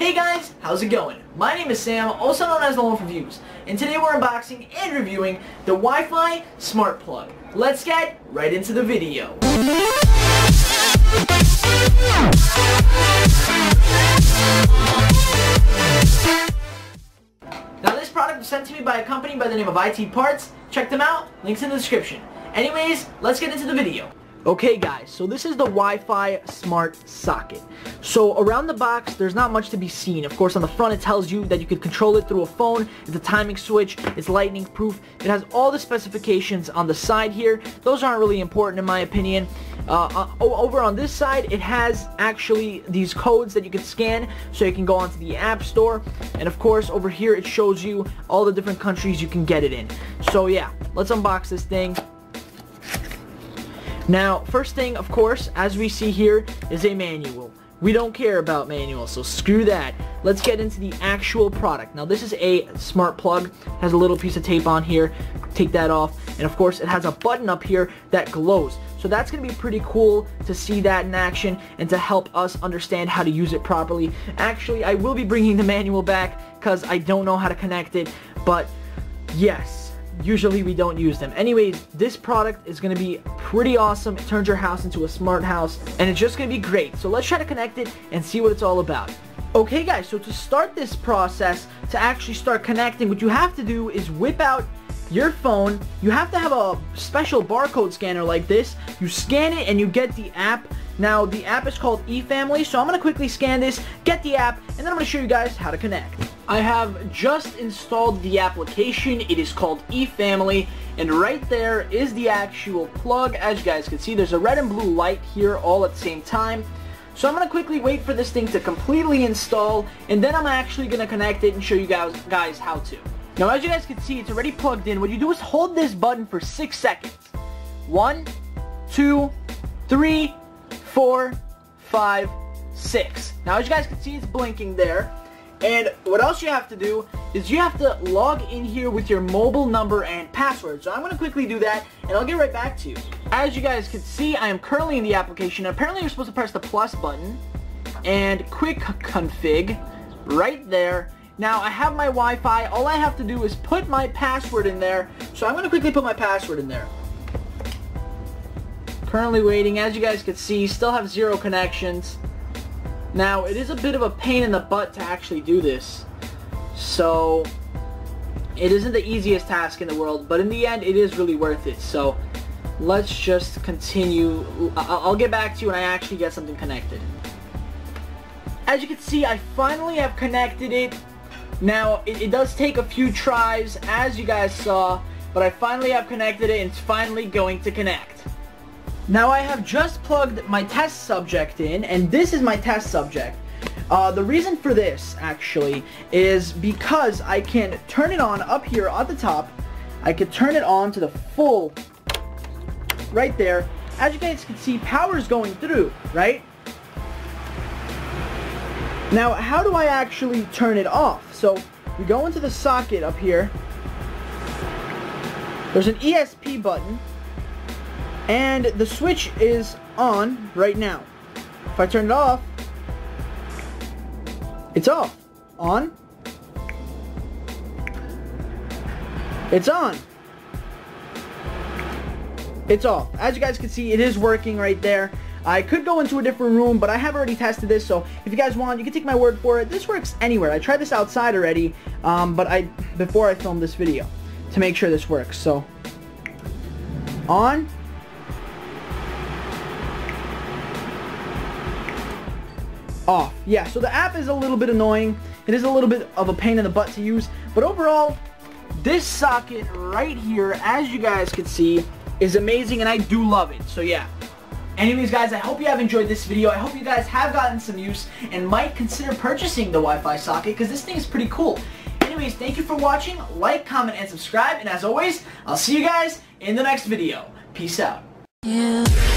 Hey guys, how's it going? My name is Sam, also known as The Wolf Reviews, and today we're unboxing and reviewing the Wi-Fi Smart Plug. Let's get right into the video. Now this product was sent to me by a company by the name of IT Parts. Check them out, links in the description. Anyways, let's get into the video. Okay guys, so this is the Wi-Fi smart socket. So around the box, there's not much to be seen. Of course, on the front it tells you that you can control it through a phone. It's a timing switch. It's lightning proof. It has all the specifications on the side here. Those aren't really important in my opinion. Uh, uh, over on this side, it has actually these codes that you can scan so you can go onto the App Store. And of course, over here it shows you all the different countries you can get it in. So yeah, let's unbox this thing. Now, first thing, of course, as we see here, is a manual. We don't care about manuals, so screw that. Let's get into the actual product. Now, this is a smart plug. has a little piece of tape on here. Take that off. And of course, it has a button up here that glows. So that's going to be pretty cool to see that in action and to help us understand how to use it properly. Actually, I will be bringing the manual back because I don't know how to connect it. But yes, usually we don't use them. Anyways, this product is going to be pretty awesome. It turns your house into a smart house, and it's just going to be great. So let's try to connect it and see what it's all about. Okay guys, so to start this process, to actually start connecting, what you have to do is whip out your phone. You have to have a special barcode scanner like this. You scan it and you get the app. Now, the app is called eFamily, so I'm going to quickly scan this, get the app, and then I'm going to show you guys how to connect. I have just installed the application. It is called eFamily, and right there is the actual plug. As you guys can see, there's a red and blue light here all at the same time. So I'm going to quickly wait for this thing to completely install, and then I'm actually going to connect it and show you guys, guys how to. Now, as you guys can see, it's already plugged in. What you do is hold this button for six seconds. One, two, three, four, five, six. Now, as you guys can see, it's blinking there. And what else you have to do is you have to log in here with your mobile number and password. So I'm going to quickly do that and I'll get right back to you. As you guys can see, I am currently in the application. Apparently you're supposed to press the plus button and quick config right there. Now I have my Wi-Fi. All I have to do is put my password in there. So I'm going to quickly put my password in there. Currently waiting. As you guys can see, still have zero connections. Now, it is a bit of a pain in the butt to actually do this. So, it isn't the easiest task in the world, but in the end, it is really worth it. So, let's just continue. I'll get back to you when I actually get something connected. As you can see, I finally have connected it. Now, it, it does take a few tries, as you guys saw, but I finally have connected it, and it's finally going to connect. Now I have just plugged my test subject in, and this is my test subject. Uh, the reason for this, actually, is because I can turn it on up here at the top. I can turn it on to the full, right there. As you guys can see, power is going through, right? Now, how do I actually turn it off? So, we go into the socket up here. There's an ESP button. And the switch is on right now. If I turn it off, it's off. On. It's on. It's off. As you guys can see, it is working right there. I could go into a different room, but I have already tested this, so if you guys want, you can take my word for it. This works anywhere. I tried this outside already, um, but I before I filmed this video to make sure this works. So, on. Off. Yeah, so the app is a little bit annoying. It is a little bit of a pain in the butt to use. But overall, this socket right here, as you guys can see, is amazing and I do love it. So yeah. Anyways guys, I hope you have enjoyed this video. I hope you guys have gotten some use and might consider purchasing the Wi-Fi socket because this thing is pretty cool. Anyways, thank you for watching. Like, comment, and subscribe. And as always, I'll see you guys in the next video. Peace out. Yeah.